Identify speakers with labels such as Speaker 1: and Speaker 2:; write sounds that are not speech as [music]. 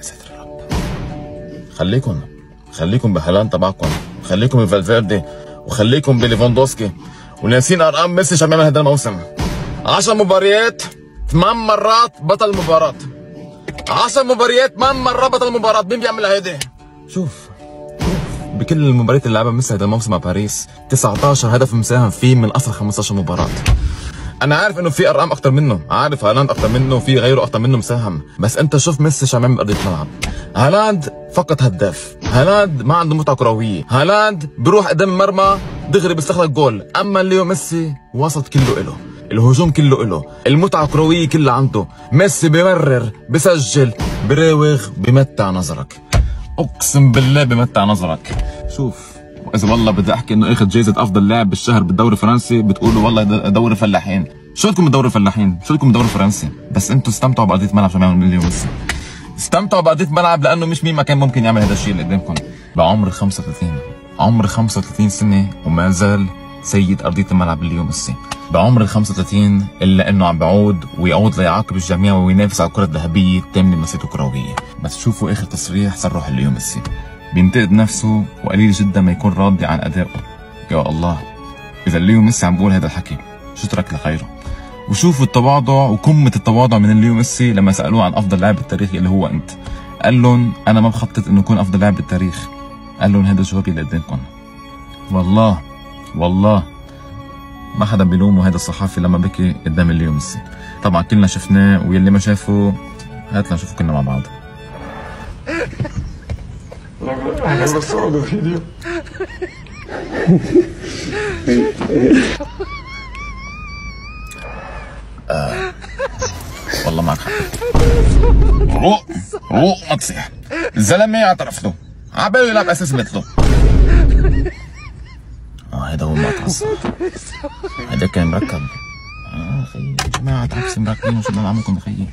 Speaker 1: يا ساتر يا رب. خليكم خليكم بهالاند تبعكم. خليكم بفالفيردي وخليكم بليفاندوسكي. وناسين أرقام ميسي شو عم يعمل هذا الموسم. 10 مباريات ثمان مرات بطل مباراة. 10 مباريات ثمان مرات بطل مباراة. مين بيعملها هيدي؟ شوف بكل المباريات اللي لعبها ميسي هذا الموسم مع باريس 19 هدف مساهم فيه من اصل 15 مباراة. أنا عارف إنه في أرقام أكتر منه عارف هالاند أكتر منه في غيره أكتر منه مساهم. بس أنت شوف ميسي شو عم يعمل بأرضية الملعب. هالاند فقط هداف. هالاند ما عنده متعة كروية. هالاند بروح قدام المرمى دغري بيستخلص جول أما ليو ميسي وسط كله إله. الهجوم كله إله. المتعة الكروية كلها عنده. ميسي بمرر بسجل براوغ بمتع نظرك. أقسم بالله بمتع نظرك. شوف. وإذا والله بدي أحكي إنه اخذ جائزه أفضل لاعب بالشهر بالدوري الفرنسي بتقولوا والله دوري فلاحين شو لكم بالدوري الفلاحين؟ شو لكم بالدوري الفرنسي؟ بس أنتم استمتعوا بقضية ملعب شباب مليون. ميسي استمتعوا بقضية ملعب لأنه مش مين ما كان ممكن يعمل هذا الشيء اللي قدامكم. بعمر 35 عمر 35 سنة وما زال سيد أرضية الملعب اليوم ميسي بعمر ال 35 إلا إنه عم بعود ويعود ليعاقب الجميع وينافس على الكرة الذهبية الثامنه مسيرته الكروية. بس شوفوا آخر تصريح صرح اليوم ميسي بينتقد نفسه وقليل جدا ما يكون راضي عن أدائه. يا الله إذا ليو ميسي عم بقول هذا الحكي شو ترك لغيره وشوفوا التواضع وقمة التواضع من ليو ميسي لما سألوه عن أفضل لاعب بالتاريخ اللي هو أنت. قال لهم أنا ما بخطط إنه أكون أفضل لاعب بالتاريخ. قال لهم هذا جوابي اللي قدامكم والله والله ما حدا بيلومه هذا الصحافي لما بكي قدام ليو ميسي. طبعا كلنا شفناه واللي ما شافه هات لنشوفه كلنا مع بعض. [laughs]
Speaker 2: Lo solo video.
Speaker 1: والله معك حق روق روق ما تصيح الزلمه اعترف له عباله يلعب أساس مثله آه هيدا هو تعصب هيدا كان مركب آه خيي جماعة تعبسي مركبين شو بدنا نعملكم خيي